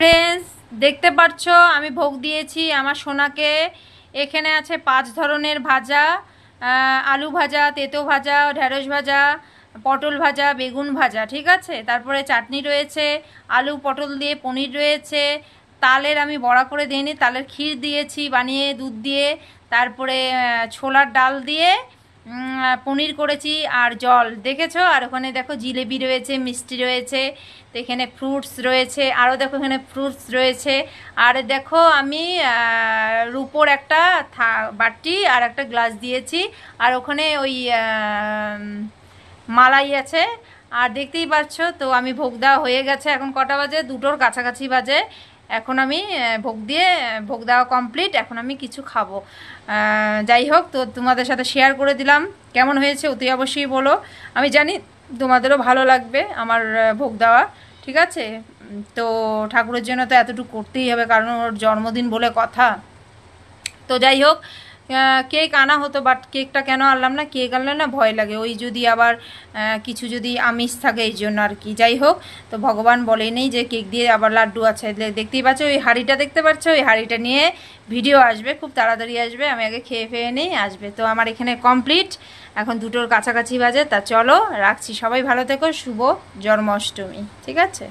Friends দেখতে পাচ্ছ আমি ভোগ দিয়েছি আমার সোনাকে। এখানে আছে পাঁচ ধরনের ভাজা আলু ভাজা, তেতো ভাজা, ঢেঁড়স ভাজা, পটল ভাজা, বেগুন ভাজা, ঠিক আছে? তারপরে চাটনি রয়েছে, আলু, পটল দিয়ে পনির রয়েছে, তালের আমি বড়া করে দিইনি, তালের ক্ষীর দিয়েছি, বানিয়ে দুধ দিয়ে, তারপরে ছোলার ডাল দিয়ে পনির করেছি আর জল। দেখেছ? আর ওখানে দেখো জিলেবি রয়েছে, মিষ্টি রয়েছে, তো এখানে ফ্রুটস রয়েছে আরও দেখো এখানে ফ্রুটস রয়েছে। আর দেখো আমি রুপোর একটা থা- বাটি আর একটা গ্লাস দিয়েছি। আর ওখানে ওই মালাই আছে আর দেখতেই পাচ্ছ, তো আমি ভোগ দেওয়া হয়ে গেছে। এখন কটা বাজে? দুটোর কাছাকাছি বাজে। এখন আমি ভোগ দিয়ে ভোগ দেওয়া কমপ্লিট এখন আমি কিছু খাব। যাই হোক, তো তোমাদের সাথে শেয়ার করে দিলাম। কেমন হয়েছে অতি অবশ্যই বলো। আমি জানি তোমাদেরও ভালো লাগবে আমার ভোগ দেওয়া, ঠিক আছে? তো ঠাকুরের জন্য তো এতটুকু করতেই হবে, কারণ ওর জন্মদিন বলে কথা। তো যাই হোক কেক আনা হতো বাট কেকটা কেন আনলাম না? কেক আনলে না ভয় লাগে। ওই যদি আবার কিছু যদি আমিষ থাকে এই জন্য আর কি। যাই হোক, তো ভগবান বলেনি যে কেক দিয়ে আবার লাড্ডু আছে। দেখতেই পাচ্ছ, ওই হাঁড়িটা দেখতে পাচ্ছ? ওই হাঁড়িটা নিয়ে ভিডিও আসবে, খুব তাড়াতাড়ি আসবে। আমি আগে খেয়ে ফেয়ে নেই, আসবে। তো আমার এখানে কমপ্লিট এখন দুটোর কাছাকাছি বাজে, তা চলো, রাখছি। সবাই ভালো থেকো, শুভ জন্মাষ্টমী। ঠিক আছে?